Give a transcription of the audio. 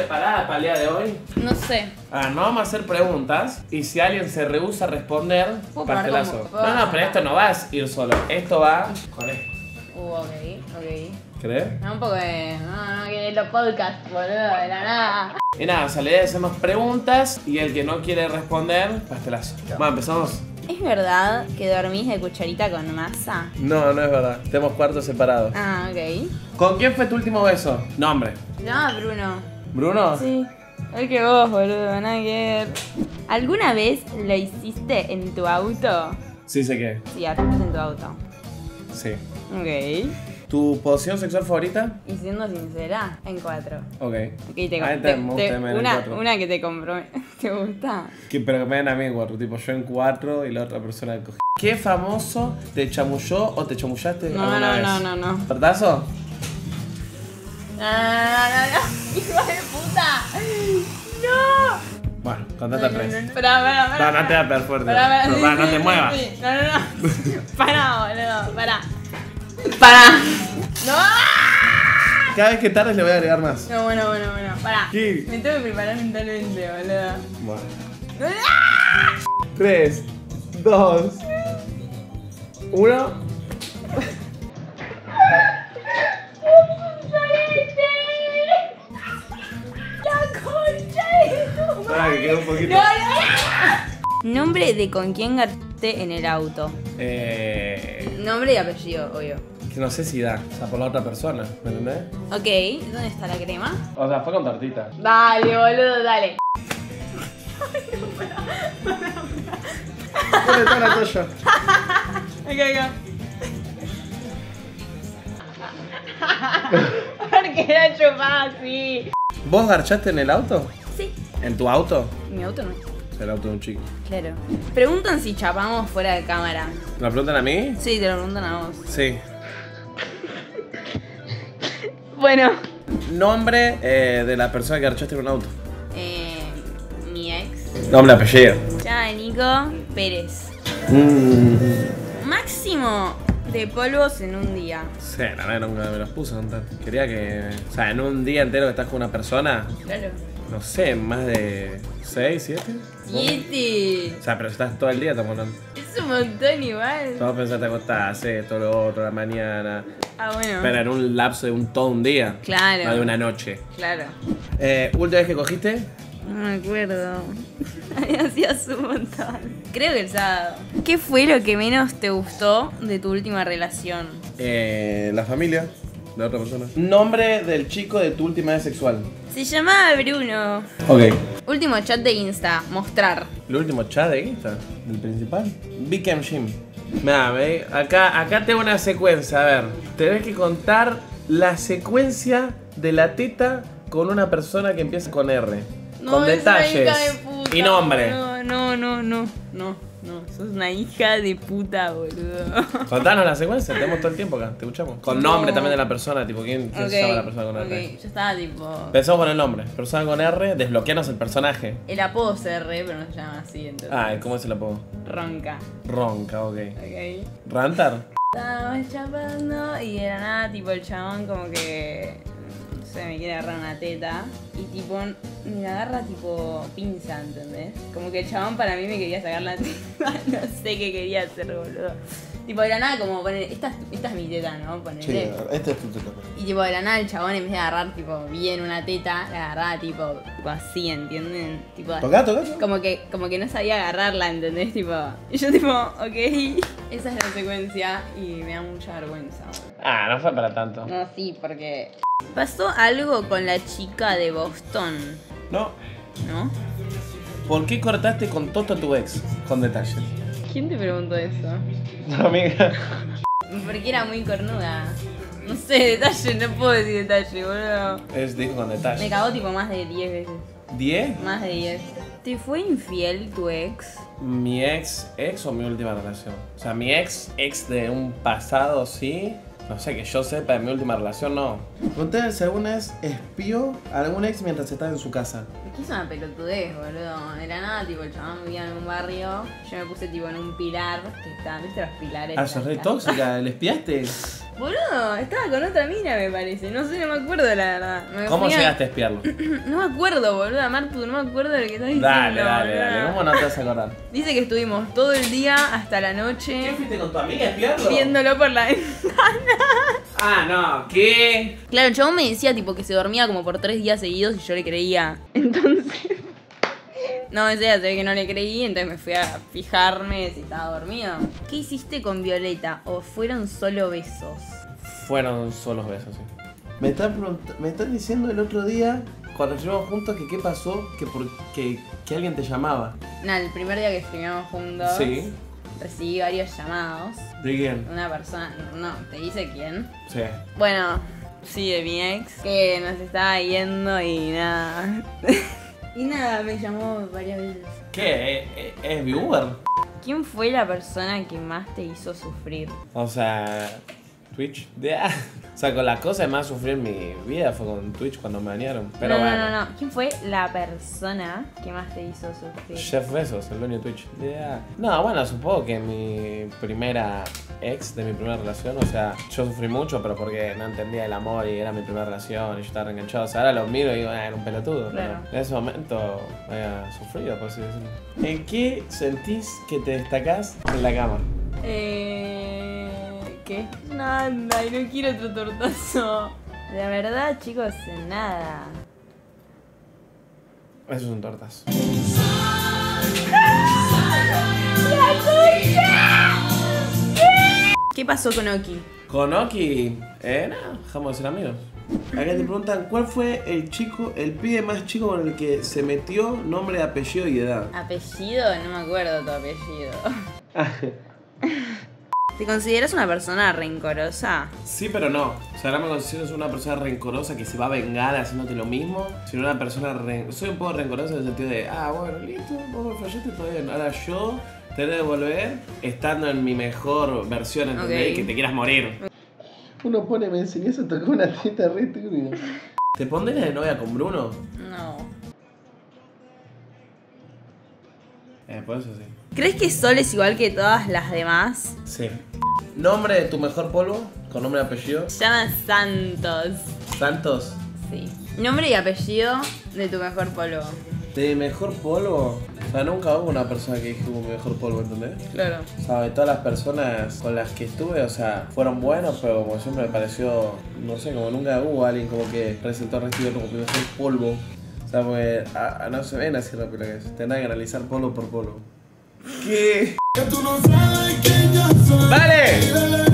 preparada para el día de hoy? No sé. Ah, no vamos a hacer preguntas y si alguien se rehúsa a responder, Puedo pastelazo. como- No, no, pero esto no vas a ir solo. Esto va con esto. Uh, ok, ok. ¿Crees? Me da un poco de. No, no, que los podcasts, boludo, de la nada. Y nada, o sea, le hacemos preguntas y el que no quiere responder, pastelazo. Bueno, empezamos. ¿Es verdad que dormís de cucharita con masa? No, no es verdad. Tenemos cuartos separados. Ah, ok. ¿Con quién fue tu último beso? Nombre. Llama Bruno. ¿Bruno? Sí. El que vos, boludo, nada que ver. ¿Alguna vez lo hiciste en tu auto? Sí, sé qué. Sí, arrancaste en tu auto. Sí. Ok. ¿Tu posición sexual favorita? Y siendo sincera, en cuatro. Ok. Ok, te, Ahí te- te- me gusta te- también en una, cuatro. una que te compró. ¿Te gusta? Que, pero que me den a mí en cuatro. Tipo, yo en cuatro y la otra persona en. ¿Qué famoso te chamulló o te chamullaste No, alguna no, vez? no, no, no. ¿Vertazo? No, no, no, no. ¡Hijo de puta! ¡No! Bueno, contate a tres. Esperá, esperá, esperá. No, no te va a pegar fuerte. No, sí, no te sí, muevas. sí. No, no, no. Pará, boludo, pará. Pará. No. Cada vez que tardes le voy a agregar más. No, bueno, bueno, bueno. Pará. ¿Qué? Me tengo que preparar mentalmente, boludo. Bueno. Tres, dos, uno. Pará, que quedó un poquito. Nombre de con quién garté en el auto. Eh, Nombre y apellido, obvio. que no sé si da. O sea, por la otra persona. ¿Me entendés? Ok, ¿dónde está la crema? O sea, fue con tortita. Dale, boludo, dale. Pone toda la tuya. Acá, acá. ¿Por qué la chupás así? ¿Vos garchaste en el auto? ¿En tu auto? Mi auto no. El auto de un chico. Claro. Preguntan si chapamos fuera de cámara. ¿Me la preguntan a mí? Sí, te lo preguntan a vos. Sí. Bueno. Nombre eh, de la persona que garchaste en un auto. Eh, mi ex. Nombre, apellido. Llama Nico Pérez. Mm. Máximo de polvos en un día. Sí, la verdad nunca me los contar. Quería que. O sea, en un día entero que estás con una persona, Claro. No sé, más de 6, 7. Siete. O sea, pero estás todo el día, estamos hablando. Es un montón igual. Todos pensás te acostás, esto, lo otro, la mañana. Ah, bueno. Pero en un lapso de un todo un día. Claro. No de una noche. Claro. Eh, ¿Última vez que cogiste? No me acuerdo. Hacías un montón. Creo que el sábado. ¿Qué fue lo que menos te gustó de tu última relación? Eh, la familia de otra persona. Nombre del chico de tu última vez sexual. Se llamaba Bruno. Ok. Último chat de Insta. Mostrar. El último chat de Insta, del principal. Big M Jim. Ve, acá, acá tengo una secuencia. A ver, tenés que contar la secuencia de la teta con una persona que empieza con R. con es una detalles hija de puta, y nombre. No, no, no, no, no, no. Sos una hija de puta, boludo. Contanos la secuencia, tenemos todo el tiempo acá, te escuchamos. Con No. nombre también de la persona, tipo, ¿quién, quién se llama la persona con R? Ok, yo estaba tipo. Pensamos con el nombre. Persona con R, desbloqueanos el personaje. El apodo es R, pero no se llama así, entonces. Ah, ¿cómo es el apodo? Ronca. Ronca, ok. Ok. ¿Rantar? Estábamos chapando y de la nada, tipo, el chabón como que. Sé, me quiere agarrar una teta. Y tipo, me la agarra tipo pinza, ¿entendés? Como que el chabón para mí me quería sacar la teta. no sé qué quería hacer, boludo. Tipo, de la nada, como poner. Esta, es- esta es mi teta, ¿no? Ponele. este es tu teta. Y tipo, de la nada, el chabón en vez de agarrar, tipo, bien una teta, la agarraba, tipo, tipo así, ¿entienden? Tipo, Tocá, tocá. tocá. como que, como que no sabía agarrarla, ¿entendés? Tipo, y yo tipo, ok, esa es la secuencia y me da mucha vergüenza. Ah, no fue para tanto. No, sí, porque... Pasó algo con la chica de Boston, No. ¿no? ¿Por qué cortaste con Toto a tu ex? Con detalles. ¿Quién te preguntó eso? Amiga. Porque era muy cornuda. No sé, detalle, no puedo decir detalle, boludo. Es dijo con Me detalles. cagó tipo más de 10 veces. ¿10? Más de 10. ¿Te fue infiel tu ex? Mi ex, ex o mi última relación. O sea, mi ex, ex de un pasado, sí. No sé, que yo sepa de mi última relación, no. Conté si alguna vez espió a algún ex mientras estaba en su casa. Es una pelotudez, boludo. De la nada, tipo, el chabón vivía en un barrio. Yo me puse, tipo, en un pilar. Que está, ¿viste los pilares? Ah, sos re tóxica, ¿le espiaste? Boludo, estaba con otra mina, me parece. No sé, no me acuerdo la verdad. Me ¿Cómo llegaste a espiarlo? No me acuerdo, boludo, Martu, no me acuerdo de lo que estás diciendo. Dale, dale, boluda. dale. ¿Cómo no te vas a acordar? Dice que estuvimos todo el día hasta la noche fuiste con tu amiga a espiarlo? viéndolo por la ventana. Ah, no, ¿qué? Claro, el chabón me decía tipo que se dormía como por tres días seguidos y yo le creía. Entonces. No, ese día se ve que no le creí, entonces me fui a fijarme si estaba dormido. ¿Qué hiciste con Violeta? ¿O fueron solo besos? Fueron solos besos, sí. Me están, pregunt- me están diciendo el otro día, cuando estuvimos juntos, que qué pasó, que, por, que, que alguien te llamaba. Nada, el primer día que estuvimos juntos, Sí. recibí varios llamados. ¿De quién? Una persona, no, te dice quién. Sí. Bueno, sí, de mi ex, que nos estaba yendo y nada. y nada, me llamó varias veces. ¿Qué? ¿Es, es viewer? ¿Quién fue la persona que más te hizo sufrir? O sea, Twitch. De- ah. O sea, con las cosas que más sufrí en mi vida fue con Twitch cuando me bañaron. Pero no, bueno. no, no, no. ¿Quién fue la persona que más te hizo sufrir? Jeff Bezos, el dueño de Twitch. Yeah. No, bueno, supongo que mi primera ex de mi primera relación, o sea, yo sufrí mucho, pero porque no entendía el amor y era mi primera relación y yo estaba reenganchado. O sea, ahora lo miro y digo, ah, era un pelotudo. pero Claro. en ese momento había sufrido, por así decirlo. ¿En qué sentís que te destacás en la cama? Eh. ¿Qué? Nada, y no quiero otro tortazo. La verdad, chicos, en nada. Eso es un tortazo. ¿Qué pasó con Oki? Con Oki, eh, nada, dejamos de ser amigos. Acá te preguntan, ¿cuál fue el chico, el pibe más chico con el que se metió nombre, apellido y edad? ¿Apellido? No me acuerdo tu apellido. ¿Te consideras una persona rencorosa? Sí, pero no. O sea, no me considero una persona rencorosa que se va a vengar haciéndote lo mismo, sino una persona Soy un poco rencorosa en el sentido de, ah, bueno, listo, vos me fallaste, bien. Ahora yo te debo volver estando en mi mejor versión, ¿entendés? Ok. Y que te quieras morir. Uno pone, me enseñás a tocar una teta re turbia. ¿Te pondrías de novia con Bruno? No. Eh, por eso sí. ¿Crees que Sol es igual que todas las demás? Sí. Nombre de tu mejor polvo, con nombre y apellido. Se llama Santos. Santos. Sí. Nombre y apellido de tu mejor polvo. De mejor polvo. O sea, nunca hubo una persona que dije como mejor polvo, ¿entendés? Claro. O sea, de todas las personas con las que estuve, o sea, fueron buenos, pero como siempre me pareció, no sé, como nunca hubo alguien como que resultó recibido como que mejor polvo. O sea, porque a- a- no se ven así rápido que es. Tendrá que analizar polvo por polvo. ¿Qué? ¡Vale!